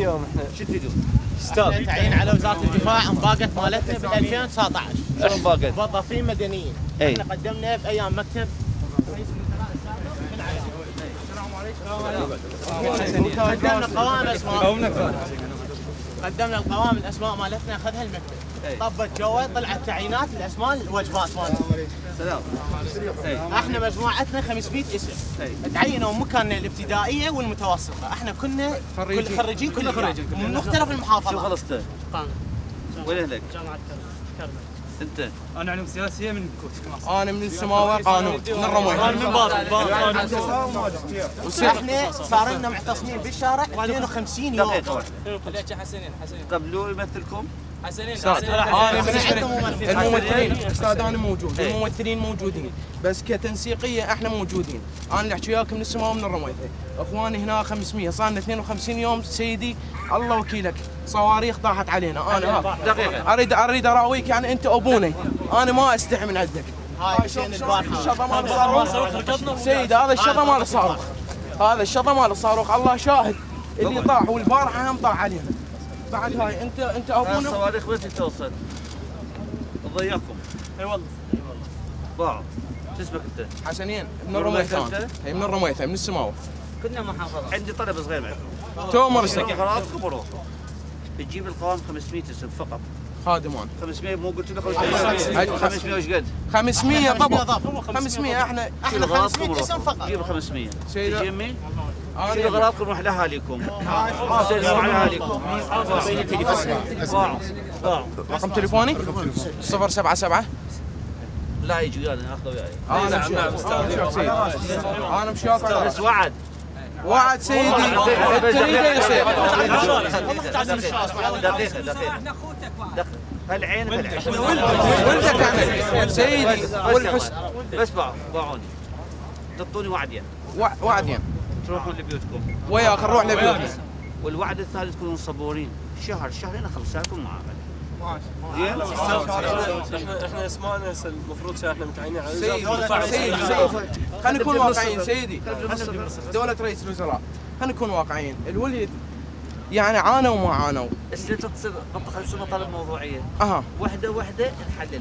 يوم إحنا؟ شو تريدون؟ أستاذ تعيين على وزارة الدفاع انباقت مالتنا بال 2019 شلون باقت؟ موظفين مدنيين. اي إحنا قدمنا بايام مكتب. قدمنا قوائم أسماء. قدمنا القوائم الأسماء مالتنا. اخذها المكتب أي. طبت جوا طلعت تعيينات الأسماء الوجبات مالتنا. سلام إحنا مجموعتنا 500 اسم. تعينوا مكاننا الابتدائية والمتوسطة. إحنا كنا خريجين. كل خريجين كل خريجين من مختلف شو المحافظات خلصت؟ وين أهلك؟ أنت؟ أنا علوم سياسية من كوت أنا من السماوه قانون. من الرمية من باطل إحنا صار لنا معتصمين بالشارع 52 يوم. دقيقة واحدة. خليك حسنين حسنين طب لو يمثلكم؟ حسنين أنا بالنسبة عندنا ممثلين. الممثلين. أستاذ أنا موجود. الممثلين. موجودين. بس كتنسيقية إحنا موجودين. أنا اللي احكي وياك من السماء ومن الرميثه اخواني هنا 500 صار لنا 52 يوم. سيدي الله وكيلك. صواريخ طاحت علينا. أنا ها. دقيقة. اريد أريد أراويك يعني أنت ابونا أنا ما أستحي من عندك. هاي شين البارحة. الشطه مال الصاروخ سيد هذا الشطه مال الصاروخ. هذا الشطه مال الصاروخ. الله شاهد. اللي طاح والبارحة هم طاح علينا. بعد هاي انت انت ابونا الصواريخ وين توصل؟ تضيعكم أي والله. ضاعوا شو اسمك أنت؟ حسنين. من أنت؟ هي من الرميثة من السماوة. كنا محافظه عندي طلب صغير معكم تو مرسل قراراتكم وروحوا بتجيب القوام 500 اسم فقط. خادمان 500 مو قلت لك 500 500 وش قد؟ 500 500 ضبط 500 إحنا إحنا 500 اسم فقط. جيبوا 500 سيدة. شيلوا اغراضكم روح لاهاليكم سلموا على اهاليكم رقم تليفوني 077 لا يجي ويانا اخذوا وياي أنا مشياط أنا مشياط بس وعد وعد سيدي تريده يصير دقيقة هالعين هالعين ولدك أنا سيدي والحسن بس باعوني تعطوني وعدين وع- وعدين تروحون لبيوتكم. وياك نروح لبيوتنا. والوعد الثالث تكونون صبورين. شهر شهرين أخلص لكم معامله زين إحنا إحنا اسمائنا هسه المفروض إحنا متعينين على سيدي. سيدي. خلينا نكون واقعيين سيدي. دولة رئيس الوزراء. خلينا نكون واقعيين. الولد يعني عانوا وما عانوا. السنة تصير منطقة تصير مطالب موضوعية أها. وحدة وحدة نحلل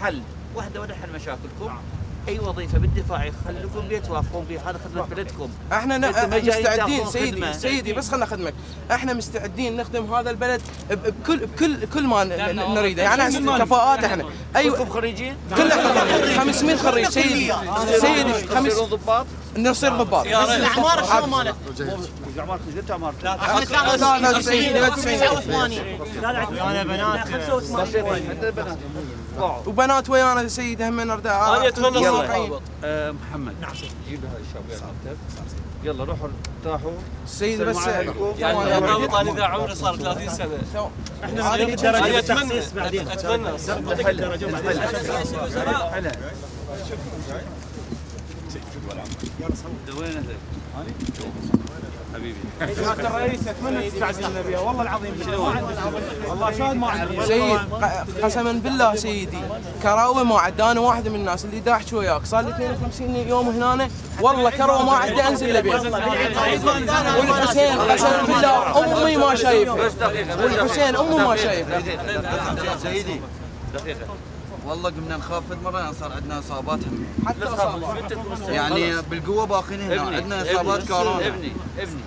حل وحدة وحدة نحل مشاكلكم. أي وظيفة بالدفاع يخليكم بيه توافقون بها هذا خدمة بلدكم. إحنا ن- مستعدين. سيدي خدمة. سيدي بس خلنا خدمك. إحنا مستعدين نخدم هذا البلد بكل بكل كل ما نريده. يعني إحنا كفاءات إحنا. أيوه. خريجين؟ كلنا 500 خريج. سيدي سيدي تصيرون خمس ضباط نصير ضباط الأعمار شلون مالت؟ اعمار قلت اعمار إحنا 93 89 أنا بنات. عندنا بنات. ضاعوا وبنات ويانا سيدي هم نرد أنا أتمنى آه، محمد. نعم جيب هاي المكتب يلا روحوا ارتاحوا. سيدي بس. يعني الضابط أنا إذا عمري صار 30 سنة. إحنا أنا أتمنى. أتمنى. هلا حبيبي الرئيس اتمنى تستعجلنا بها والله العظيم والله شاهد ما عندي سيد قسما بالله سيدي كراوي ما عاد أنا واحد من الناس اللي دا احكي وياك. صار لي 52 يوم هنا والله كروي ما عاد أنزل لبيت والحسين قسما بالله أمي ما شايفه والحسين امه ما شايفه سيدي دقيقة. والله قمنا نخافت مرة صار عندنا إصابات. حتى أصابة. يعني بالقوة باقين هنا. عندنا إصابات كورونا. ابني ابني.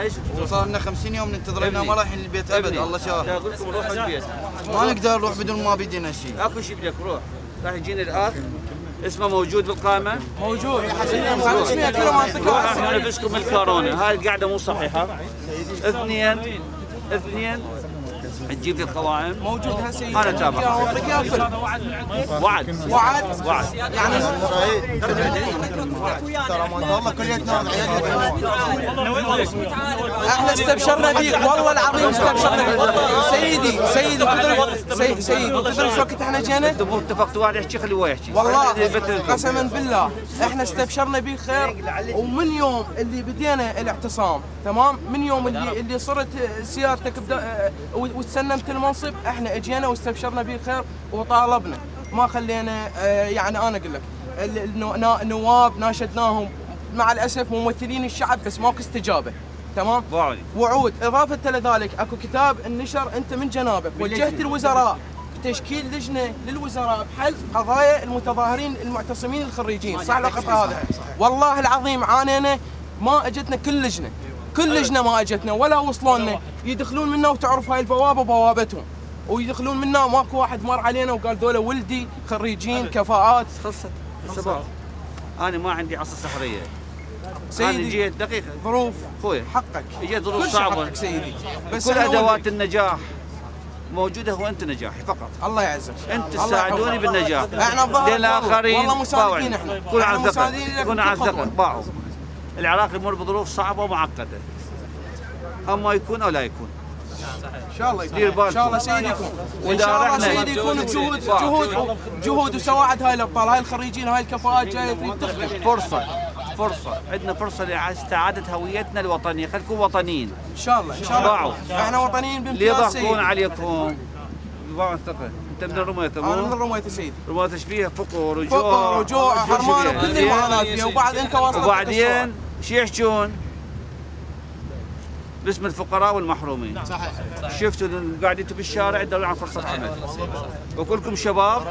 إيش؟ وصار لنا 50 يوم ننتظر هنا ما رايحين البيت أبد. الله شاهد أقول لكم روحوا البيت. ما نقدر نروح بدون ما بيدينا شيء. أكو شيء بدك روح. راح يجيني الأخ. اسمه موجود بالقائمة. موجود. 500 كيلو روح منطقه إحنا نفسكم الكورونا. هاي القعده مو صحيحة. اثنين اثنين. تجيب لي القوائم موجود. هالسيد أنا تابع. ياكل ياكل وعد. وعد. وعد. يعني إحنا استبشرنا بيك والله العظيم استبشرنا بيك سيدي سيدي تدري سيدي تدري شو وقت إحنا جينا؟ مو اتفقتوا واحد يحكي خليه هو يحكي. والله. قسما بالله. إحنا استبشرنا بيه خير. ومن يوم اللي بدينا الاعتصام تمام؟ من يوم اللي اللي صرت سيادتك وتسلمت المنصب إحنا إجينا واستبشرنا بيه خير وطالبنا. ما خلينا آه، يعني أنا أقول لك النواب ناشدناهم مع الأسف ممثلين الشعب بس ماكو استجابة. تمام؟ وعد وعود إضافة إلى ذلك أكو كتاب النشر أنت من جنابك وجهت الوزراء بتشكيل لجنة للوزراء بحل قضايا المتظاهرين المعتصمين الخريجين. صح ولا خطا هذا؟ والله العظيم عانينا ما أجتنا كل لجنة. كل لجنه ما اجتنا ولا وصلوا لنا. يدخلون منا وتعرف هاي البوابة بوابتهم. ويدخلون منا ماكو واحد مر علينا وقال ذولا ولدي خريجين كفاءات. خلصت. الشباب أنا ما عندي عصا سحرية. أنا سيدي جيت دقيقة. ظروف أخوي حقك. إجت ظروف كل صعبة. حقك سيدي. بس كل أدوات. النجاح موجودة هو أنت نجاحي فقط. الله يعزك. أنت تساعدوني. بالنجاح. إحنا للاخرين والله باوعوا. إحنا. إحنا على الثقه كون بكل على الثقه. باعوا. العراق يمر بظروف صعبة ومعقدة. أما يكون أو لا يكون. إن شاء الله دير يكون. بالكم. إن شاء الله سيدي يكون. إن وإذا شاء الله سيدي يكون بجهود جهود جهود وسواعد هاي الأبطال هاي الخريجين هاي الكفاءات جاية تريد تخدم فرصة. فرصة. عندنا فرصة لاستعادة هويتنا الوطنية. خلينا نكون وطنيين. إن شاء الله إن شاء. الله. إحنا وطنيين بامتياز يضحكون سيدي. عليكم؟ باعوا الثقة. أنت من الرمية أنا من مو الرمية سيدي. رمية إيش فيها فقر وجوع. فقر وجوع حرمان؟ وكل المعاناة فيها. وبعد انت واصل وبعدين شو يحجون باسم الفقراء والمحرومين. صحيح. شفتوا قاعدين بالشارع تدورون على فرصة عمل. وكلكم شباب؟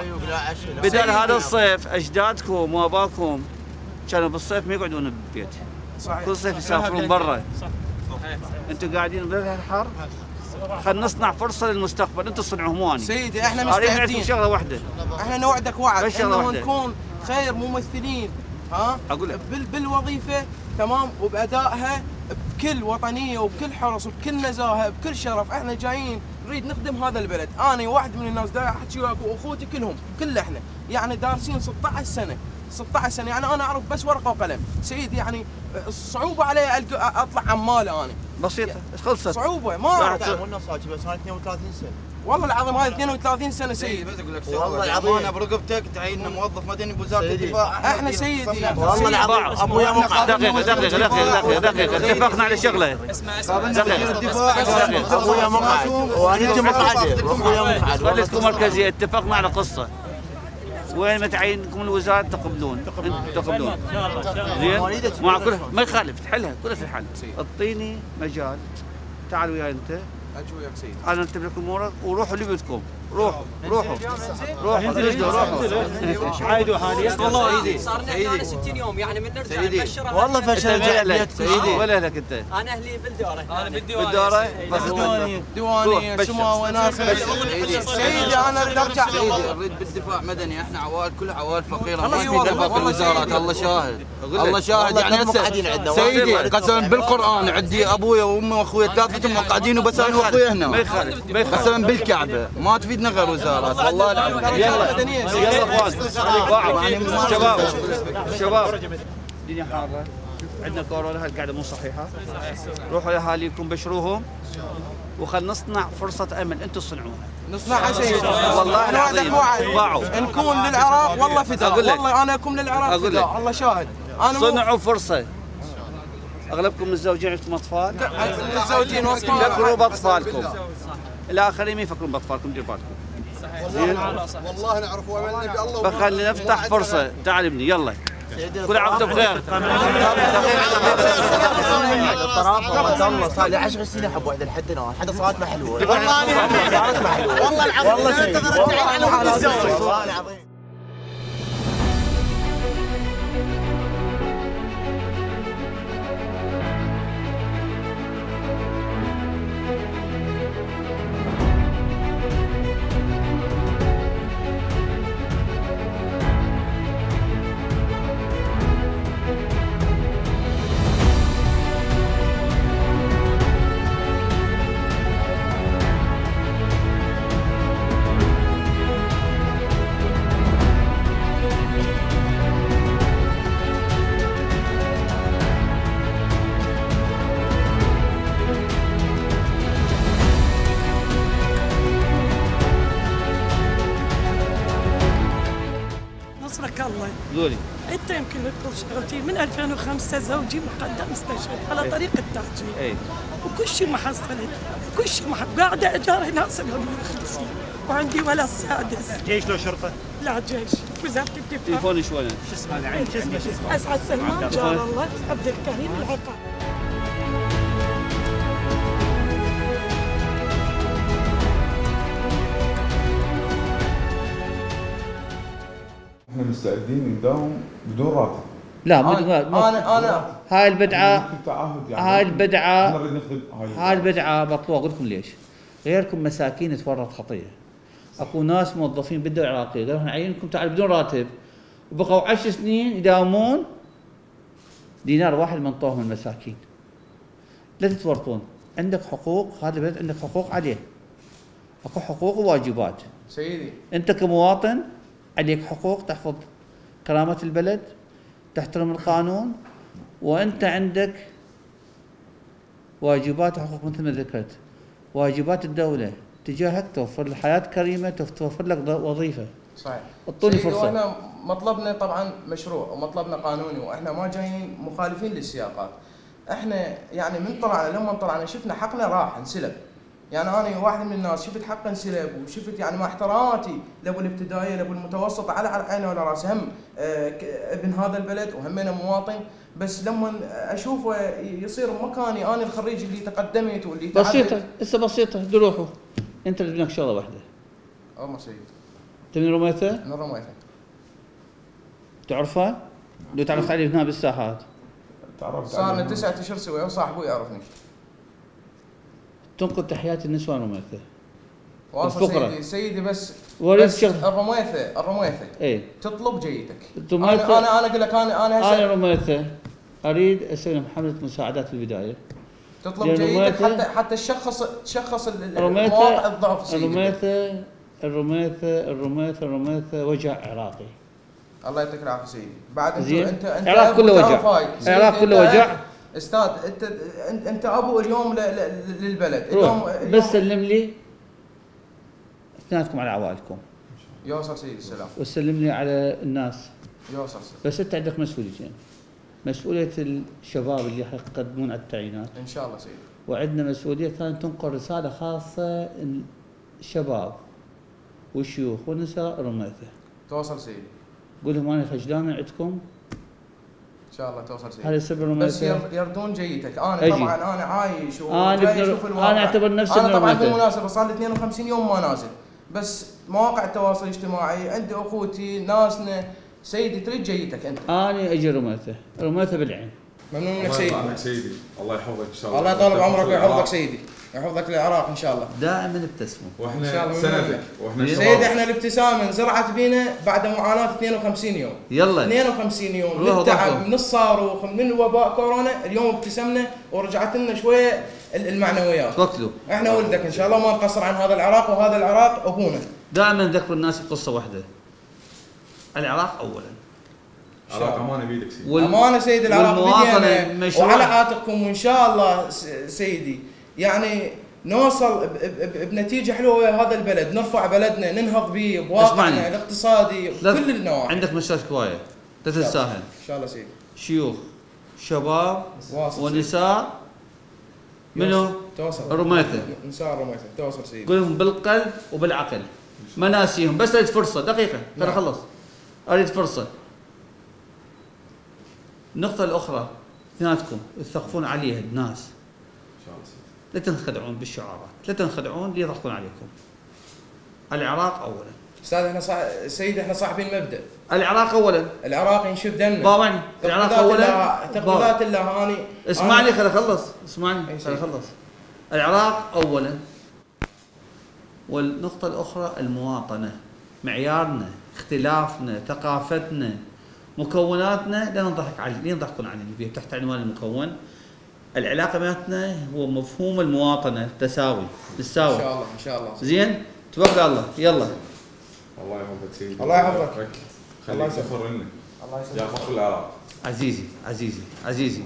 بدل هذا الصيف أجدادكم وأباكم كانوا بالصيف ما يقعدون بالبيت صحيح. كل صيف يسافرون برا. أنتم قاعدين بهالحر خلينا نصنع فرصة للمستقبل. أنتم تصنعوه مو اني سيدي إحنا مستعدين. شغلة واحدة. إحنا نوعدك وعد انه. نكون خير ممثلين. ها. بال بالوظيفة تمام؟ وبأدائها بكل وطنية وبكل حرص وبكل نزاهة بكل شرف. إحنا جايين نريد نخدم هذا البلد. أنا واحد من الناس دا احكي وياك وأخوتي كلهم كل إحنا. يعني دارسين 16 سنة 16 سنة. يعني أنا أعرف بس ورقة وقلم. سيدي يعني صعوبة علي أطلع عمال أنا. بسيطه خلصت؟ صعوبة ما نص بس أنا 32 سنة. والله العظيم هاي 32 سنة سيدي. بس أقول لك والله والله العظيم. أنا برقبتك تعين موظف مدني بوزاره. الدفاع أحنا سيدي. والله. العظيم. ابويا مقعد دقيقة دقيقة دقيقة دقيقة دقيقة. اتفقنا على شغلة. دقيقة. الدفاع ابويا مقعد. وانت مقعد. واخويا مقعد. والله خليكم مركزية. اتفقنا على قصة. وين ما تعينكم الوزارة تقبلون. تقبلون. زين؟ مع كل ما يخالف. تحلها كلها في الحل أعطيني مجال. تعال وياي أنت. أجي وياك سيدي أنا ارتب لكم امورك وروحوا لبيتكم. روحوا روحوا. روحوا نزلوا روحوا عايدوا حاليا. والله إيدي صار لنا 60 يوم يعني من نرجع سيدي. نبشر والله فشل بيتكم ولا اهلك أنت. أنا أهلي بالدوره أنا بالدوره بالدوره بس ديواني روح، بشر. سماوه ناس سيدي أنا اريد أرجع سيدي. نريد بالدفاع مدني. إحنا عوائل كل عوائل فقيرة. ما الله في. دفع في الوزارات سيدي. الله شاهد. لك. الله شاهد. يعني هسه سيدي. قسما بالقرآن عندي ابويا وأمي واخويا ثلاثتهم مقعدين وبس أنا واخويا ما هنا يخالف. ما يخالف. قسما بالكعبه ما تفيدنا غير وزارات والله العظيم يلا. يلا اخوان شباب شباب الدنيا حاره عندنا كورونا هالقعده مو صحيحه روحوا لاهاليكم بشروهم وخل نصنع فرصه امل أنتم تصنعوها نصنعها سيدي والله أنا العظيم. وعد. نكون للعراق والله فداء. والله أنا اكون للعراق فداء. الله شاهد مو صنعوا فرصه اغلبكم متزوجين عندكم اطفال الزوجين واطفال فكروا باطفالكم الاخرين ما يفكرون باطفالكم دير بالكم والله نعرف واملنا بالله فخلينا نفتح فرصه تعال ابني يلا كل عام وأنتم بخير الطرافه ما الله صار لي 10 سنين احب واحدة لحد الان حتى صارت والله والله العظيم والله والله العظيم الله قولي. انت يمكن تقول شغلتي من 2005 زوجي مقدم مستشفى على طريق التعجيل أي. وكل شيء ما حصلت كل شيء ما قاعدة ايجار هنا 750 وعندي ولد سادس جيش لو شرطة؟ لا جيش. وزارة الدفاع. تليفوني شوي. شو شو اسمه؟ شو اسمه؟ أسعد سلمان. جار الله. عبد الكريم العقاد مستعدين نداوم بدون راتب. لا مو أنا أنا هاي البدعة تعهد يعني. هاي البدعه هاي هاي البدعة مطلوبة. أقول لكم ليش. غيركم مساكين تورط خطيه أكو ناس موظفين بالدولة العراقيه قالوا إحنا عينكم تعال بدون راتب. وبقوا عشر سنين يداومون دينار واحد من طوهم المساكين. لا تتورطون عندك حقوق هذا البلد عندك حقوق عليه. أكو حقوق وواجبات. سيدي. أنت كمواطن عليك حقوق تحفظ كرامة البلد تحترم القانون وأنت عندك واجبات وحقوق مثل ما ذكرت. واجبات الدولة تجاهك توفر لك حياة كريمة توف- توفر لك وظيفة. صحيح. أعطوني وإحنا مطلبنا طبعا مشروع ومطلبنا قانوني وإحنا ما جايين مخالفين للسياقات. إحنا يعني من طلعنا لما طلعنا شفنا حقنا راح انسلب. يعني أنا واحد من الناس شفت حق انسلب وشفت يعني مع احتراماتي لأبو الإبتدائية لأبو المتوسطه على على عيني وعلى رأسي. هم آه، ك- ابن هذا البلد وهم أنا مواطن. بس لما أشوفه يصير مكاني أنا الخريج اللي تقدمت واللي تعبت- بسيطة هسه بسيطة. دروحوا أنت بدك شغلة واحدة. الله سيدي تبني رميته من رميته تعرفه لو تعرفت عليه هنا بالساحات. تعرفت صار لنا. تسعة أشهر سوا وصاحبه يعرفني. تنقل تحيات النسوان واصل الفقرة. سيدي. سيدي بس بس شغل الرميثه الرميثه إيه. تطلب جيتك رميثة- أنا أنا أنا أقول لك أنا أنا أنا هسه رميته أريد أسوي لهم حملة مساعدات في البداية. تطلب رميثة- حتى حتى تشخص تشخص الرميثة مواقع الضعف سيدي. الرميثة الرميثة الرميثة الرميثة وجع عراقي. الله يعطيك العافية سيدي. بعد انت. انت العراق كله وجع. العراق كله وجع. أستاذ انت انت, ابو اليوم ل- ل- للبلد. اليوم بس سلم لي اثنيناتكم على عوائلكم يوصل سيدي السلام. وسلم لي على الناس. يوصل سيدي بس انت عندك مسؤوليتين. مسؤولية الشباب اللي حيقدمون على التعيينات. إن شاء الله سيدي وعندنا مسؤولية ثانية تنقل رسالة خاصة الشباب والشيوخ والنساء رميثة توصل سيدي قول لهم أنا خجلان عندكم. شاء الله توصل سيدي هذا سبب بس يردون جيتك. أنا أجي. طبعا أنا عايش ابن- أشوف الواقع. أنا أعتبر نفسي أنا طبعا. بالمناسبة صار لي 52 يوم ما نازل. بس مواقع التواصل الاجتماعي عندي أخوتي ناسنا. سيدي تريد جيتك أنت؟ أنا أجي رميثة رميثة بالعين. ممنون منك الله سيدي. عنك سيدي. الله يحفظك إن شاء الله. الله يطول بعمرك ويحفظك. سيدي. يحفظك للعراق إن شاء الله. دائما ابتسموا. شاء وإحنا الله سندك. منك. وإحنا سيدي إحنا الابتسامة انزرعت بينا بعد معاناة 52 يوم. يلا. 52 يوم. من التعب. من الصاروخ من الوباء كورونا اليوم ابتسمنا ورجعت لنا شوية ال- المعنويات. توكلوا إحنا ولدك إن شاء الله ما نقصر عن هذا العراق وهذا العراق أبونا. دائما نذكر الناس بقصة واحدة. العراق اولا. عراق أمانة بيدك سيدي. وال- أمانة سيدي العراق مشروع. وعلى عاتقكم وان شاء الله س- سيدي. يعني نوصل ب- ب- ب- بنتيجة حلوة ويا هذا البلد. نرفع بلدنا ننهض به بواقعنا. الاقتصادي لا- كل النواحي. عندك مشاكل هواية لا تتساهل إن شاء الله سيدي. شيوخ شباب. ونساء. منو؟ توصل رميثة. نساء رميثة توصل سيدي. قول لهم بالقلب وبالعقل. ما ناسيهم بس أريد فرصة. دقيقة. ترى نعم. خلص. أريد فرصة. النقطه الأخرى اثنيناتكم تثقفون عليها الناس. لا تنخدعون بالشعارات لا تنخدعون ليضغطون عليكم. العراق اولا. أستاذ إحنا صح... سيدي إحنا صاحبين مبدأ. العراق اولا. العراق ينشف دمنا. باوعني. العراق اولا. الله تقليدات الله هاني. اسمعني خليني أخلص. اسمعني خليني. أخلص. العراق اولا. والنقطة الأخرى المواطنة معيارنا اختلافنا ثقافتنا. مكوناتنا لا نضحك عليه لا يضحكون علينا تحت عنوان المكون العلاقة بيناتنا هو مفهوم المواطنة التساوي إن نساوي شاء الله إن شاء الله. زين؟ توكل على الله. يلا. الله يحفظك. سيدي الله يحفظك. الله. تفر لنا الله يا فخر العراق. عزيزي عزيزي عزيزي.